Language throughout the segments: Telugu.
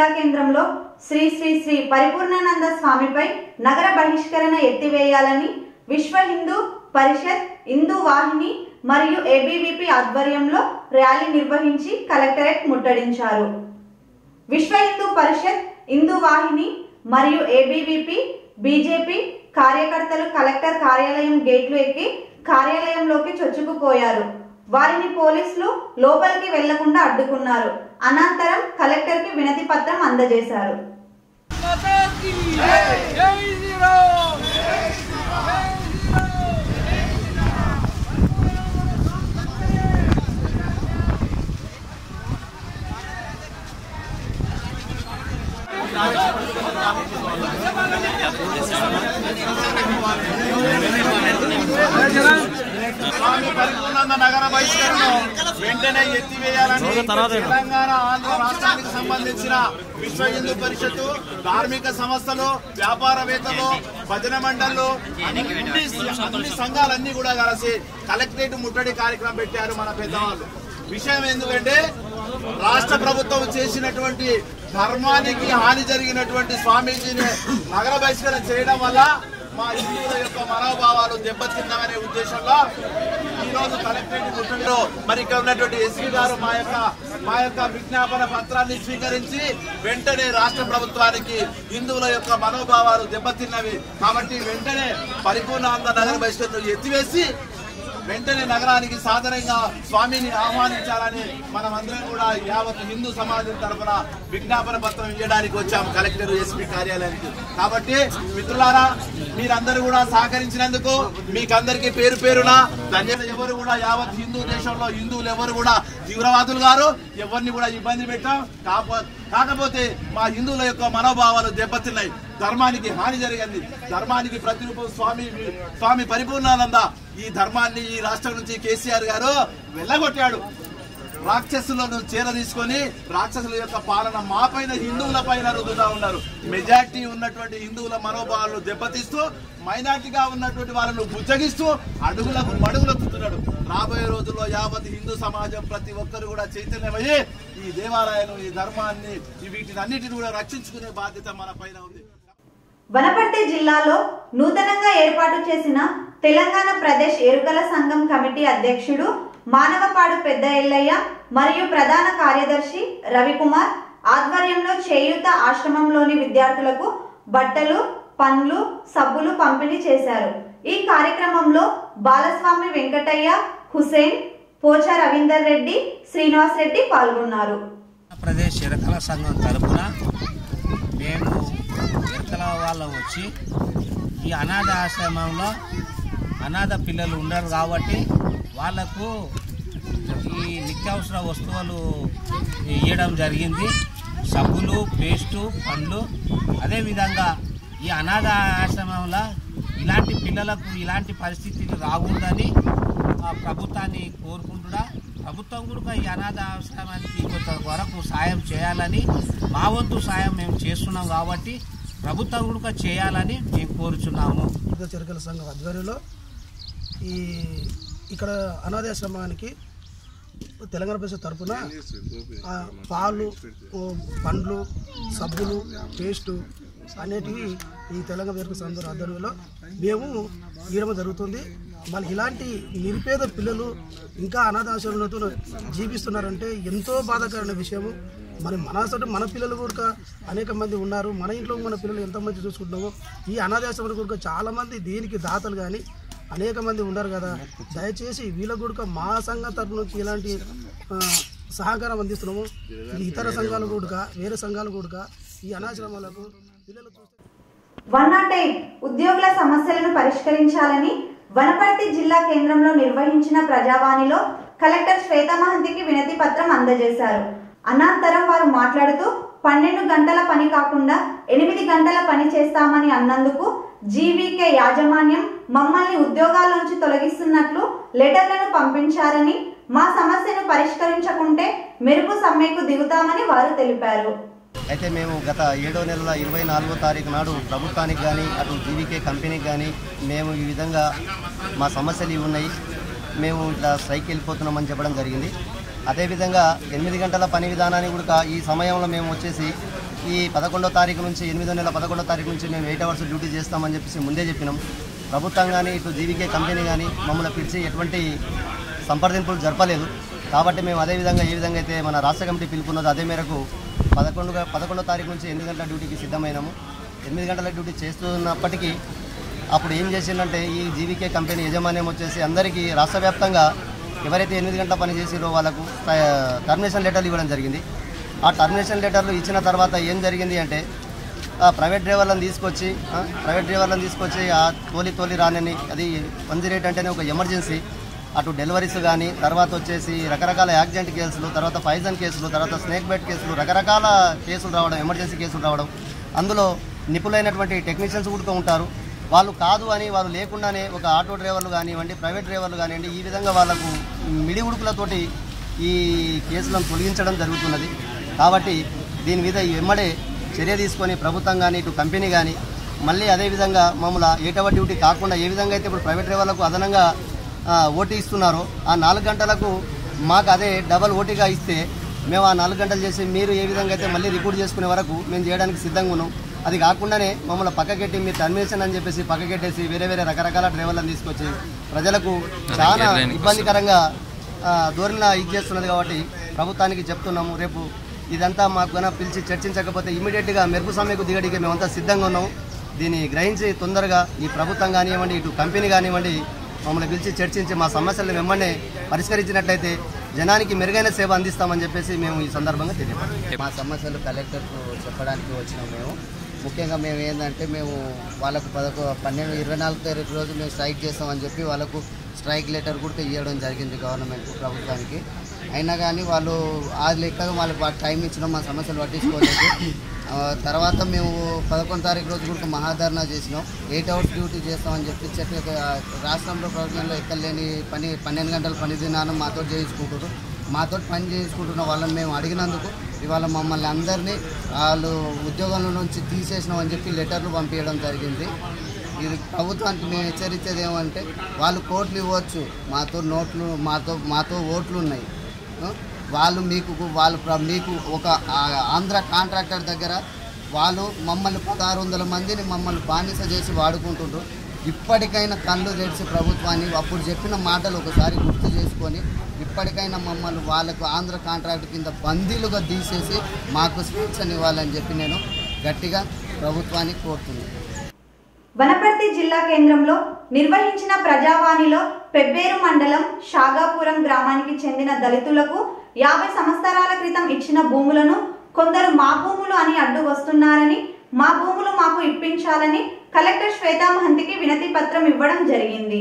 జిల్లా కేంద్రంలో శ్రీ శ్రీ శ్రీ పరిపూర్ణానంద స్వామిపై నగర బహిష్కరణ ఎత్తివేయాలని విశ్వ హిందూ పరిషత్ హిందూ వాహిని మరియు ఏబీవీపీ ఆధ్వర్యంలో ర్యాలీ నిర్వహించి కలెక్టరేట్ ముట్టడించారు. విశ్వ హిందూ పరిషత్ హిందూ వాహిని మరియు ఏబీవీపీ బీజేపీ కార్యకర్తలు కలెక్టర్ కార్యాలయం గేట్లు ఎక్కి కార్యాలయంలోకి చొచ్చుకుపోయారు. వారిని పోలీసులు లోపలికి వెళ్ళకుండా అడ్డుకున్నారు. అనంతరం కలెక్టర్కి వినతి పత్రం అందజేశారు వెంటనే ఎత్తివేయాలని తెలంగాణ ఆంధ్ర రాష్ట్రానికి సంబంధించిన విశ్వ హిందూ పరిషత్తు ధార్మిక సంస్థలు వ్యాపారవేత్తలు భజన మండళ్ళు అన్ని అన్ని సంఘాలన్నీ కూడా కలిసి కలెక్టరేట్ ముట్టడి కార్యక్రమం పెట్టారు మన పెద్దవాళ్ళు. విషయం ఎందుకంటే రాష్ట్ర ప్రభుత్వం చేసినటువంటి ధర్మానికి హాని జరిగినటువంటి స్వామీజీని నగర బహిష్కరణ చేయడం వల్ల మా హిందువుల యొక్క మనోభావాలు దెబ్బతిన్నామనే ఉద్దేశంలో ఈరోజు కలెక్టరేట్ గుర్తుండో మరి ఇక్కడ ఉన్నటువంటి ఎస్పీ గారు మా యొక్క మా యొక్క విజ్ఞాపన పత్రాన్ని స్వీకరించి వెంటనే రాష్ట్ర ప్రభుత్వానికి హిందువుల యొక్క మనోభావాలు దెబ్బతిన్నవి. కాబట్టి వెంటనే పరిపూర్ణ పరిపూర్ణానంద నగర బహిష్కరణ ఎత్తివేసి వెంటనే నగరానికి సాధనంగా స్వామిని ఆహ్వానించాలని మనమందరం కూడా యావత్ హిందూ సమాజం తరఫున విజ్ఞాపన పత్రం ఇవ్వడానికి వచ్చాము కలెక్టర్ ఎస్పీ కార్యాలయానికి. కాబట్టి మిత్రులారా మీరందరూ కూడా సహకరించినందుకు మీకందరికీ పేరు పేరున ధన్యత. ఎవరు కూడా యావత్ హిందూ దేశంలో హిందువులు ఎవరు కూడా తీవ్రవాదులు గారు ఎవరిని కూడా ఇబ్బంది పెట్టాం. కాకపోతే మా హిందువుల యొక్క మనోభావాలు దెబ్బతిన్నాయి. ధర్మానికి హాని జరిగింది. ధర్మానికి ప్రతిరూపం స్వామి స్వామి పరిపూర్ణానంద ఈ ధర్మాన్ని ఈ రాష్ట్రం నుంచి కేసీఆర్ గారు వెళ్ళగొట్టాడు. రాక్షసులను చీర తీసుకొని రాక్షసుల యొక్క పాలన మా పైన హిందువుల పైన రుదుతా ఉన్నారు. మెజార్టీ ఉన్నటువంటి హిందువుల మనోభావాలను దెబ్బతీస్తూ మైనార్టీగా ఉన్నటువంటి వాళ్ళను బుజ్జగిస్తూ అడుగులకు మడుగులెత్తుతున్నాడు రాబోయే రోజుల్లో యావత్ హిందూ సమాజం ప్రతి ఒక్కరు కూడా చైతన్యమయ్యి ఈ దేవాలయాలు ఈ ధర్మాన్ని వీటిని అన్నిటిని కూడా రక్షించుకునే బాధ్యత మన పైన ఉంది. వనపర్తి జిల్లాలో నూతనంగా ఏర్పాటు చేసిన తెలంగాణ ప్రదేశ్ ఎరుకల సంఘం కమిటీ అధ్యక్షుడు మానవపాడు పెద్ద ఎల్లయ్య మరియు ప్రధాన కార్యదర్శి రవికుమార్ ఆధ్వర్యంలో చేయూత ఆశ్రమంలోని విద్యార్థులకు బట్టలు పండ్లు సబ్బులు పంపిణీ చేశారు. ఈ కార్యక్రమంలో బాలస్వామి వెంకటయ్య హుసేన్ పోచ రవీందర్ రెడ్డి శ్రీనివాస్ రెడ్డి పాల్గొన్నారు. ప్రదేశ్ ఎరకల సంఘం తరపున మేము ఎరకల వాళ్ళం వచ్చి ఈ అనాథ ఆశ్రమంలో అనాథ పిల్లలు ఉండరు కాబట్టి వాళ్ళకు ఈ నిత్యావసర వస్తువులు ఇవ్వడం జరిగింది. సబ్బులు పేస్టు పండ్లు. అదేవిధంగా ఈ అనాథ ఆశ్రమంలో ఇలాంటి పిల్లలకు ఇలాంటి పరిస్థితులు రాకూడదని ప్రభుత్వాన్ని కోరుకుంటున్నా. ప్రభుత్వం కూడా ఈ అనాథ ఆశ్రమానికి కొంత వరకు సాయం చేయాలని మా వంతు సాయం మేము చేస్తున్నాం కాబట్టి ప్రభుత్వం కూడా చేయాలని మేము కోరుచున్నాము. యుద్ధ సంఘం ఆధ్వర్యంలో ఈ ఇక్కడ అనాథాశ్రమానికి తెలంగాణ ప్రదేశ్ తరఫున పాలు పండ్లు సబ్బులు పేస్టు అనేటివి ఈ తెలంగాణ చరికల సంఘం ఆధ్వర్యంలో మేము ఇవ్వడం జరుగుతుంది. మన ఇలాంటి నిరుపేద పిల్లలు ఇంకా అనాథాశ్రమంతో జీవిస్తున్నారంటే ఎంతో బాధాకరమైన విషయము. మరి మన అసలు మన పిల్లలు కూడా అనేక మంది ఉన్నారు. మన ఇంట్లో మన పిల్లలు ఎంతమంది చూసుకుంటున్నామో ఈ అనాథాశ్రమం కూడా చాలామంది దీనికి దాతలు కానీ అనేక మంది ఉన్నారు కదా. దయచేసి వీళ్ళ కూడా మా సంఘం తరపు నుంచి ఇలాంటి సహకారం అందిస్తున్నాము. ఇతర సంఘాలు కూడా వేరే సంఘాలు కూడా ఈ అనాశ్రమాలకు పిల్లలు చూస్తే వన్ నాట్ ఎయిట్ ఉద్యోగుల సమస్యలను పరిష్కరించాలని వనపర్తి జిల్లా కేంద్రంలో నిర్వహించిన ప్రజావాణిలో కలెక్టర్ శ్వేత మహంతికి వినతి పత్రం అందజేశారు. అనంతరం వారు మాట్లాడుతూ పన్నెండు గంటల పని కాకుండా ఎనిమిది గంటల పని చేస్తామని అన్నందుకు జీవీకే యాజమాన్యం మమ్మల్ని ఉద్యోగాల్లోంచి తొలగిస్తున్నట్లు లెటర్లను పంపించారని మా సమస్యను పరిష్కరించకుంటే మెరుపు సమ్మెకు దిగుతామని వారు తెలిపారు. అయితే మేము గత ఏడో నెలల ఇరవై నాలుగో తారీఖు నాడు ప్రభుత్వానికి కానీ అటు జీవీకే కంపెనీకి కానీ మేము ఈ విధంగా మా సమస్యలు ఇవి ఉన్నాయి. మేము ఇట్లా స్ట్రైక్ వెళ్ళిపోతున్నామని చెప్పడం జరిగింది. అదేవిధంగా ఎనిమిది గంటల పని విధానాన్ని కూడా ఈ సమయంలో మేము వచ్చేసి ఈ పదకొండో తారీఖు నుంచి ఎనిమిదో నెల పదకొండో తారీఖు నుంచి మేము ఎయిట్ అవర్స్ డ్యూటీ చేస్తామని చెప్పేసి ముందే చెప్పినాం. ప్రభుత్వం కానీ ఇటు జీవికే కంపెనీ కానీ మమ్మల్ని పిలిచి ఎటువంటి సంప్రదింపులు జరపలేదు. కాబట్టి మేము అదే విధంగా ఏ విధంగా అయితే మన రాష్ట్ర కమిటీ పిలుపున్నదో అదే మేరకు పదకొండు పదకొండో తారీఖు నుంచి ఎనిమిది గంటల డ్యూటీకి సిద్ధమైనాము. ఎనిమిది గంటల డ్యూటీ చేస్తున్నప్పటికీ అప్పుడు ఏం చేసిందంటే ఈ జీవికే కంపెనీ యజమాన్యం వచ్చేసి అందరికీ రాష్ట్ర వ్యాప్తంగా ఎవరైతే ఎనిమిది గంటల పని చేసిరో వాళ్ళకు టర్మినేషన్ లెటర్లు ఇవ్వడం జరిగింది. ఆ టర్మినేషన్ లెటర్లు ఇచ్చిన తర్వాత ఏం జరిగింది అంటే ఆ ప్రైవేట్ డ్రైవర్లను తీసుకొచ్చి ప్రైవేట్ డ్రైవర్లను తీసుకొచ్చి ఆ తోలి తోలి రానని అది వన్ జీరో అంటేనే ఒక ఎమర్జెన్సీ. అటు డెలివరీస్ కానీ తర్వాత వచ్చేసి రకరకాల యాక్సిడెంట్ కేసులు తర్వాత పాయిజన్ కేసులు తర్వాత స్నేక్ బెట్ కేసులు రకరకాల కేసులు రావడం ఎమర్జెన్సీ కేసులు రావడం. అందులో నిపుణులైనటువంటి టెక్నీషియన్స్ కూడా ఉంటారు. వాళ్ళు కాదు అని వాళ్ళు లేకుండానే ఒక ఆటో డ్రైవర్లు కానివ్వండి ప్రైవేట్ డ్రైవర్లు కానివ్వండి ఈ విధంగా వాళ్ళకు మిడి ఉడుకులతోటి ఈ కేసులను తొలగించడం జరుగుతున్నది. కాబట్టి దీని మీద వెంబడే చర్య తీసుకొని ప్రభుత్వం కానీ ఇటు కంపెనీ కానీ మళ్ళీ అదేవిధంగా మమ్మల్ని ఏటవ డ్యూటీ కాకుండా ఏ విధంగా అయితే ఇప్పుడు ప్రైవేట్ డ్రైవర్లకు అదనంగా ఓటీ ఇస్తున్నారో. ఆ నాలుగు గంటలకు మాకు అదే డబల్ ఓటీగా ఇస్తే మేము ఆ నాలుగు గంటలు చేసి మీరు ఏ విధంగా అయితే మళ్ళీ రిపోర్ట్ చేసుకునే వరకు మేము చేయడానికి సిద్ధంగా ఉన్నాం. అది కాకుండానే మమ్మల్ని పక్కకెట్టి మీరు టర్మినేషన్ అని చెప్పేసి పక్కకెట్టేసి వేరే వేరే రకరకాల డ్రైవర్లను తీసుకొచ్చి ప్రజలకు చాలా ఇబ్బందికరంగా ఆ, ధోరణిలా ఇది చేస్తున్నది కాబట్టి ప్రభుత్వానికి చెప్తున్నాము. రేపు ఇదంతా మాకు కనుక పిలిచి చర్చించకపోతే ఇమీడియట్గా మెరుపు సమ్మెకు దిగడికి మేమంతా సిద్ధంగా ఉన్నాము దీన్ని గ్రహించి తొందరగా ఈ ప్రభుత్వం కానివ్వండి ఇటు కంపెనీ కానివ్వండి మమ్మల్ని పిలిచి చర్చించి మా సమస్యలను వెంబడే పరిష్కరించినట్లయితే జనానికి మెరుగైన సేవ అందిస్తామని చెప్పేసి మేము ఈ సందర్భంగా తెలియపడాలి మా సమస్యలు కలెక్టర్కు చెప్పడానికి వచ్చినాం మేము. ముఖ్యంగా మేము ఏంటంటే మేము వాళ్ళకు పదకొ పన్నెండు ఇరవై నాలుగు తారీఖు రోజు మేము స్ట్రైక్ చేస్తామని చెప్పి వాళ్ళకు స్ట్రైక్ లెటర్ కూడా ఇవ్వడం జరిగింది గవర్నమెంట్ ప్రభుత్వానికి. అయినా కానీ వాళ్ళు ఆ లెక్కగా వాళ్ళకి టైం ఇచ్చినాం మా సమస్యలు పట్టించుకోలేదు. తర్వాత మేము పదకొండు తారీఖు రోజు కూడా మహాధర్నా చేసినాం. ఎయిట్ అవర్స్ డ్యూటీ చేస్తామని చెప్పి చెప్పి రాష్ట్రంలో ప్రభుత్వంలో ఎక్కలేని పని పన్నెండు గంటల పని దినాన్ని మాతో చేయించుకుంటారు మాతో పని చేసుకుంటున్న వాళ్ళని మేము అడిగినందుకు ఇవాళ మమ్మల్ని అందరినీ వాళ్ళు ఉద్యోగాల నుంచి తీసేసినామని చెప్పి లెటర్లు పంపించడం జరిగింది. ఇది ప్రభుత్వానికి మేము హెచ్చరించేది ఏమంటే వాళ్ళు కోట్లు ఇవ్వచ్చు మాతో నోట్లు మాతో మాతో ఓట్లు ఉన్నాయి వాళ్ళు మీకు వాళ్ళు మీకు ఒక ఆంధ్ర కాంట్రాక్టర్ దగ్గర వాళ్ళు మమ్మల్ని పదహారు వందల మందిని మమ్మల్ని బానిస చేసి వాడుకుంటుండ్రు. ఇప్పటికైనా కళ్ళు తెరిచి ప్రభుత్వాన్ని అప్పుడు చెప్పిన మాటలు ఒకసారి గుర్తు చేసుకొని ఇప్పటికైనా మమ్మల్ని వాళ్ళకు ఆంధ్ర కాంట్రాక్ట్ కింద బందీలుగా తీసేసి మాకు స్వేచ్ఛనివ్వాలని చెప్పి నేను గట్టిగా ప్రభుత్వాన్ని కోరుతున్నాను. వనపర్తి జిల్లా కేంద్రంలో నిర్వహించిన ప్రజావాణిలో పెబ్బేరు మండలం షాగాపురం గ్రామానికి చెందిన దళితులకు యాభై సంవత్సరాల క్రితం ఇచ్చిన భూములను కొందరు మా భూములు అని అడ్డు వస్తున్నారని మా భూములు మాకు ఇప్పించాలని కలెక్టర్ శ్వేతా మహంతికి వినతి పత్రం ఇవ్వడం జరిగింది.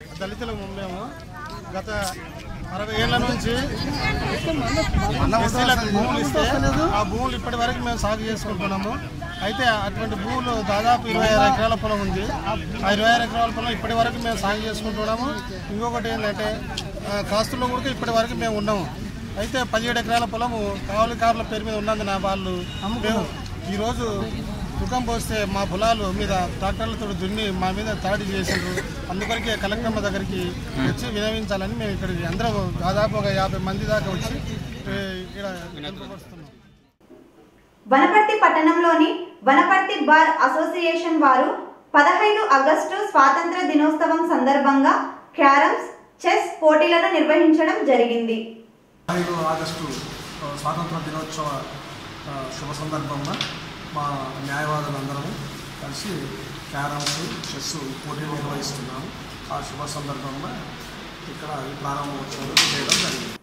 దళితుల మేము గత అరవై ఏళ్ళ నుంచి భూములు ఇస్తే ఆ భూములు ఇప్పటి వరకు మేము సాగు చేసుకుంటున్నాము. అయితే అటువంటి భూములు దాదాపు ఇరవై ఆరు ఎకరాల పొలం ఉంది. ఆ ఇరవై ఆరు ఎకరాల పొలం ఇప్పటి వరకు మేము సాగు చేసుకుంటున్నాము ఇంకొకటి ఏంటంటే కాస్తుల్లో కూడా ఇప్పటి వరకు మేము ఉన్నాము. అయితే పదిహేడు ఎకరాల పొలము కావలికారుల పేరు మీద ఉన్నందున వాళ్ళు మేము ఈరోజు దుఃఖం పోస్తే మా పొలాలు మీద ట్రాక్టర్లతో దున్ని మా మీద దాడి చేసిండ్రు. అందుకొరకే కలెక్టర్ల దగ్గరికి వచ్చి వినవించాలని మేము ఇక్కడికి అందరం దాదాపు ఒక యాభై మంది దాకా వచ్చి ఇక్కడ వనపర్తి పట్టణంలోని వనపర్తి బార్ అసోసియేషన్ వారు పదహైదు ఆగస్టు స్వాతంత్ర దినోత్సవం సందర్భంగా క్యారమ్స్ చెస్ పోటీలను నిర్వహించడం జరిగింది. ఐదు ఆగస్టు స్వాతంత్ర దినోత్సవ శుభ సందర్భంగా మా న్యాయవాదులందరము కలిసి క్యారమ్స్ చెస్ పోటీలు నిర్వహిస్తున్నాము. ఆ శుభ సందర్భంగా ఇక్కడ ప్రారంభోత్సవం చేయడం జరిగింది.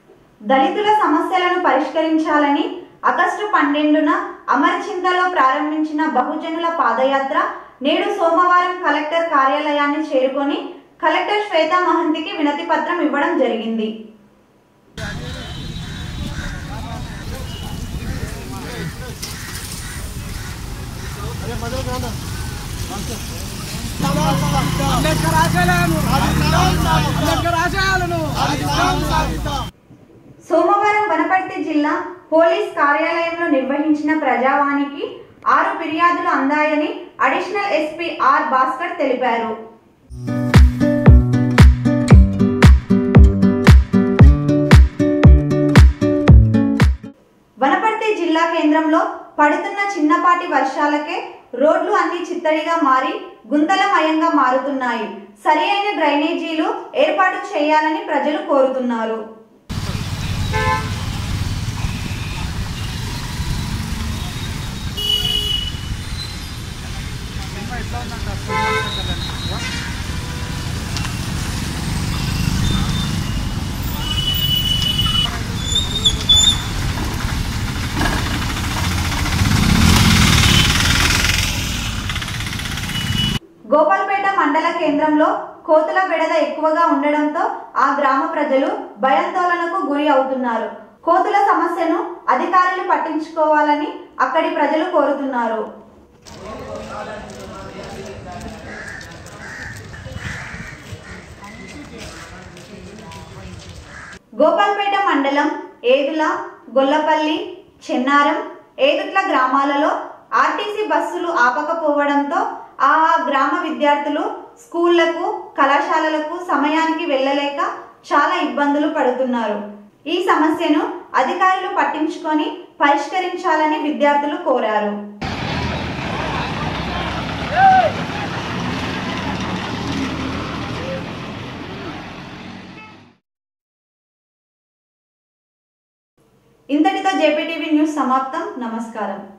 దళితుల సమస్యలను పరిష్కరించాలని ఆగస్టు పన్నెండున అమర్చింతలో ప్రారంభించిన బహుజనుల పాదయాత్ర నేడు సోమవారం కలెక్టర్ కార్యాలయాన్ని చేరుకొని కలెక్టర్ శ్వేతా మహంతికి వినతి పత్రం ఇవ్వడం జరిగింది. అంబేద్కర్ ఆశయాలను అంబేద్కర్ ఆశయాలను సోమవారం వనపర్తి జిల్లా పోలీస్ కార్యాలయంలో నిర్వహించిన ప్రజావానికి ఆరు ఫిర్యాదులు అందాయని అడిషనల్ ఎస్పీ ఆర్ భాస్కర్ తెలిపారు. వనపర్తి జిల్లా కేంద్రంలో పడుతున్న చిన్నపాటి వర్షాలకే రోడ్లు అన్ని చిత్తడిగా మారి గుంతలమయంగా మారుతున్నాయి. సరి అయిన డ్రైనేజీలు ఏర్పాటు చేయాలని ప్రజలు కోరుతున్నారు. గోపాల్పేట మండల కేంద్రంలో కోతుల బెడద ఎక్కువగా ఉండడంతో ఆ గ్రామ ప్రజలు భయాందోళనకు గురి అవుతున్నారు. కోతుల సమస్యను అధికారులు పట్టించుకోవాలని అక్కడి ప్రజలు కోరుతున్నారు. గోపాల్పేట మండలం ఏదుల గొల్లపల్లి చెన్నారం ఏదుట్ల గ్రామాలలో ఆర్టీసీ బస్సులు ఆపకపోవడంతో ఆ గ్రామ విద్యార్థులు స్కూళ్ళకు కళాశాలలకు సమయానికి వెళ్ళలేక చాలా ఇబ్బందులు పడుతున్నారు. ఈ సమస్యను అధికారులు పట్టించుకొని పరిష్కరించాలని విద్యార్థులు కోరారు. ఇంతటితో జేపీటీవీ న్యూస్ సమాప్తం. నమస్కారం.